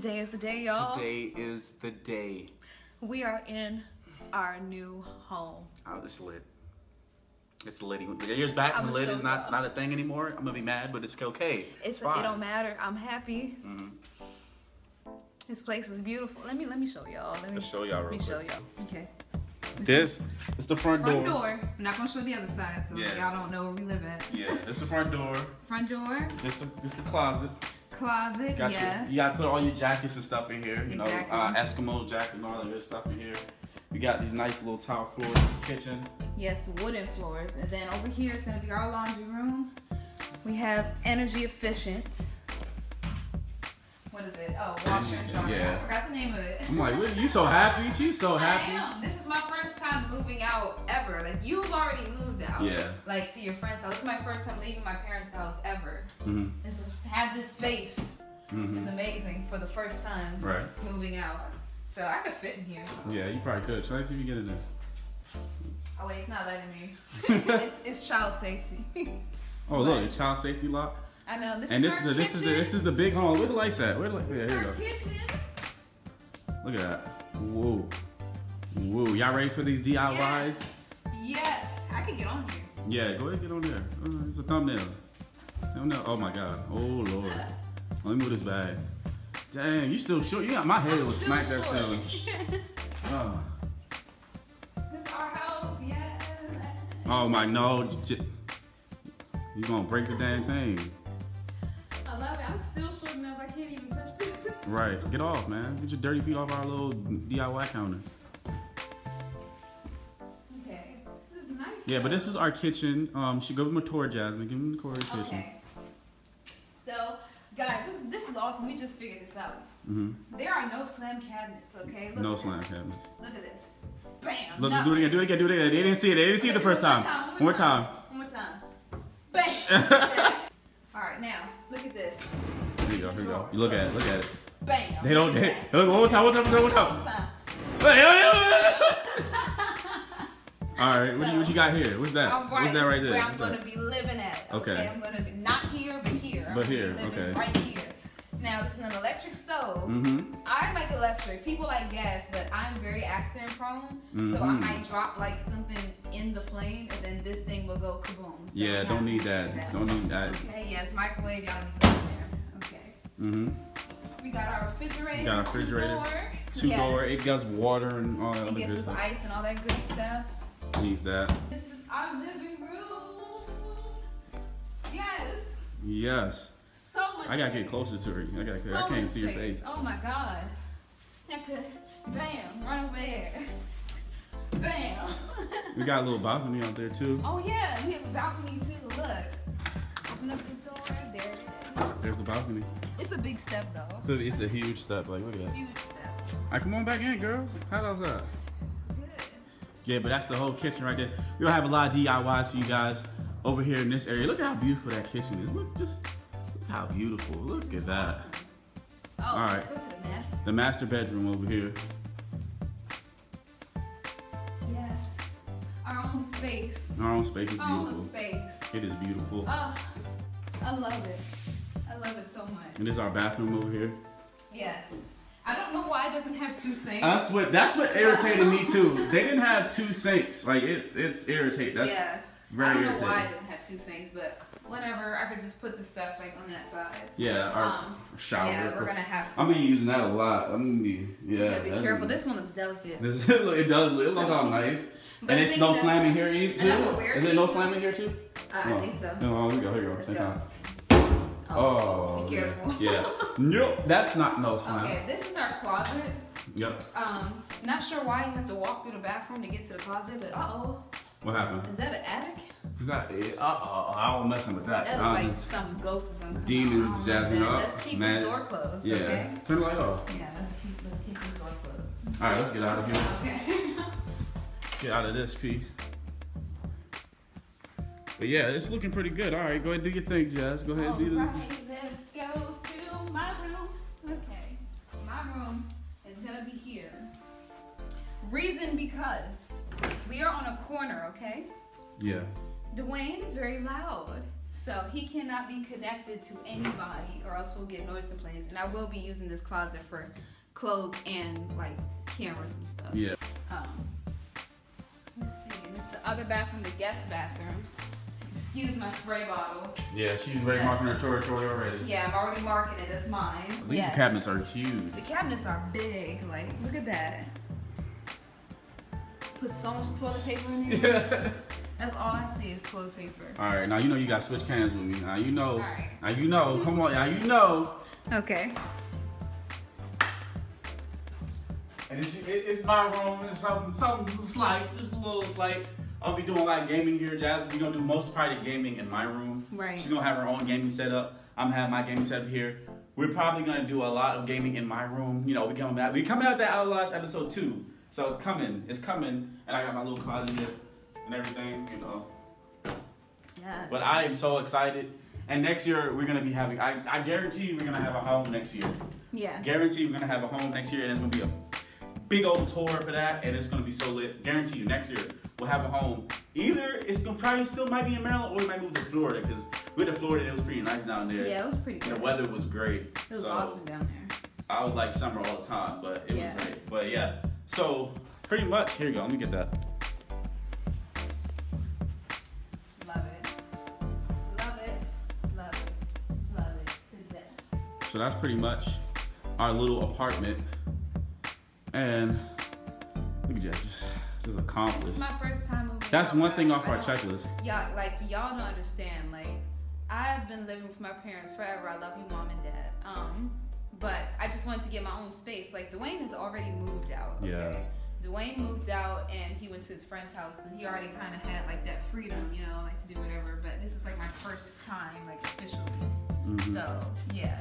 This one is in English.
Today is the day, y'all. Today is the day. We are in our new home. Oh, it's lit. It's lit. Years back, I'm when lit is not, not a thing anymore. I'm gonna be mad, but it's okay. It's fine. it don't matter. I'm happy. Mhm. This place is beautiful. Let me let me show y'all. Let me Let's show y'all Let me real show y'all. Okay. This is the front, door. Front door. door. I'm not gonna show the other side, so Yeah. y'all don't know where we live at. Yeah, this is the front door. Front door, This the this the closet. Closet. Got yes. your, you gotta put all your jackets and stuff in here. You Exactly. know, uh, Eskimo jacket and all that good stuff in here. We got these nice little tile floors in the kitchen. Yes, wooden floors. And then over here is gonna be our laundry room. We have energy efficient. What is it? Oh, washer and dryer. Yeah. I forgot the name of it. I'm like, you so happy? She's so I happy. am. This is my first time moving out ever. Like you've already moved out. Yeah. Like to your friend's house. This is my first time leaving my parents' house ever. hmm And so to have this space hmm is amazing for the first time Right. moving out. So I could fit in here. Yeah, you probably could. Try to see if you get in there. Oh wait, it's not letting me. it's, it's child safety. Oh look, a child safety lock. I know this And is this is the this is the this is the big home. Where the lights at? Where the light? Yeah, here we go. kitchen. Look at that. Whoa. Whoa. Y'all ready for these DIYs? Yes. Yes, I could get on here. Yeah, go ahead get on there. Uh, it's a thumbnail. Thumbnail. Oh my god. Oh lord. Let me move this bag. Dang, you still short. You got my head I'm was still smacked that ceiling. Oh. this is our house. Yes. oh my no. You gonna break the damn thing. I love it. I'm still short enough. I can't even touch this. Right. Get off, man. Get your dirty feet off our little DIY counter. Yeah, but this is our kitchen. Um, she give them a tour, Jasmine. Give them the kitchen. Okay. So, guys, this, this is awesome. We just figured this out. hmm There are no slam cabinets, okay? Look No slam this. cabinets. Look at this. Bam. Look, nothing. do it again, do it again, do it again. They didn't see it. They didn't see it the first time. One more time. One more time. Bam. Look at that. All right, now look at this. Here you go, here you go. You look at it, look at it. Bam. They don't, Look they, look, one more time, one more time, one more time. One more time. All right, what, you, what you got here? What's that? Right, What's that right this is there? where I'm going to be living at. Okay. Okay. I'm going to be not here, but here. But here, okay. Right here. Now this is an electric stove. Mm-hmm. I like electric. People like gas, but I'm very accident prone. So I Mhm. might drop like something in the flame, and then this thing will go kaboom. So Yeah, don't need that. do Don't need that. Okay, yes, microwave. Y'all need to in there. Okay. Mm-hmm. We got our refrigerator. We got our refrigerator. Two yes. door, it gets water and all that It other gets good us stuff. ice and all that good stuff. Needs that. This is our living room. Yes. Yes. So much. I gotta space. get closer to her. I gotta. So I can't see your face. Oh my god. I could, bam, right over there. Bam. We got a little balcony out there too. oh yeah, we have a balcony too. Look. Open up this door. There it is. There's the balcony. It's a big step though. So it's a huge step. Like look at that. Huge step. All right, come on back in, girls. How How's that? Yeah, but that's the whole kitchen right there. We'll have a lot of DIYs for you guys over here in this area. Look at how beautiful that kitchen is. Look, just look how beautiful. Look at that. Oh, All let's go to the master. The master bedroom over here. Yes. Our own space. Our own space is Our own beautiful. space. It is beautiful. Oh, I love it. I love it so much. And this is our bathroom over here. Yes. I don't know why it doesn't have two sinks. That's what that's what irritated me too. They didn't have two sinks. Like it's it's irritating. That's yeah. very I don't know irritating. why it doesn't have two sinks, but whatever. I could just put the stuff like on that side. Yeah, our Um, shower. Yeah, we're gonna have to. I'm gonna be using that a lot. I'm gonna be yeah. Be careful. This one looks delicate. This, it does. It looks all nice. But and it's no slamming here either too. Another weird Is it no slamming here too? Uh, I think so. No, here we go. Here we go. Let's Same go. Oh, Oh, be careful. Yeah. nope. That's not no slam. Okay, this is our closet. Yep. Um, not sure why you have to walk through the bathroom to get to the closet, but uh oh, What happened? is that an attic? Is that it? Uh oh. I don't messing with that. That looks like some ghosts. Demons out. jabbing Man, up, Let's keep man. this door closed. yeah. Okay. Turn the light off. Yeah, let's keep let's keep this door closed. All right. Let's get out of here. Okay. Get out of this piece. But yeah, it's looking pretty good. All right, go ahead and do your thing, Jazz. Go ahead and do the. Alright, let's go to my room. Okay, my room is gonna be here. Reason because we are on a corner, okay? Yeah. Dwayne is very loud. So he cannot be connected to anybody or else we'll get noise complaints. And I will be using this closet for clothes and like cameras and stuff. Yeah. Um, let's see. And this is the other bathroom, the guest bathroom. Excuse my spray bottle. Yeah, she's ready Yes. marking her territory already. Yeah, I'm already marking it. That's mine. These Yes. cabinets are huge. The cabinets are big. Like, look at that. Put so much toilet paper in there. That's all I see is toilet paper. All right, now you know you got to switch cans with me. Now you know. All right. Now you know. Come on, now you know. Okay. And it's, it's my room. It's something, something slight, just a little slight. Oh, I'll be doing a lot of gaming here. Jazz, we gonna do most part of gaming in my room. Right. She's gonna have her own gaming setup. I'm having my gaming setup here. We're probably gonna do a lot of gaming in my room. You know, we coming back. We coming out that Outlast episode two, so it's coming. It's coming, and I got my little closet here and everything. You know. Yeah. But I am so excited. And next year we're gonna be having. I, I guarantee you we're gonna have a home next year. Yeah. Guarantee we're gonna have a home next year, and it's gonna be a big old tour for that, and it's gonna be so lit. Guarantee you, next year we'll have a home. Either it's gonna probably still might be in Maryland, or we might move to Florida, because we went to Florida and it was pretty nice down there. Yeah, it was pretty good. the weather was great. It was so awesome down there. I would like summer all the time, but it Yeah. was great. But yeah, so pretty much here you go. Let me get that. Love it. Love it. Love it. Love it. So that's pretty much our little apartment. And look at that, just This accomplished. is my first time moving. That's one thing off I our checklist. Y'all, like y'all don't understand. Like I've been living with my parents forever. I love you, mom and dad. Um, but I just wanted to get my own space. Like Dwayne has already moved out. Okay? Yeah. Dwayne moved out and he went to his friend's house, so he already kind of had like that freedom, you know, like to do whatever. But this is like my first time, like officially. Mhm. So yeah,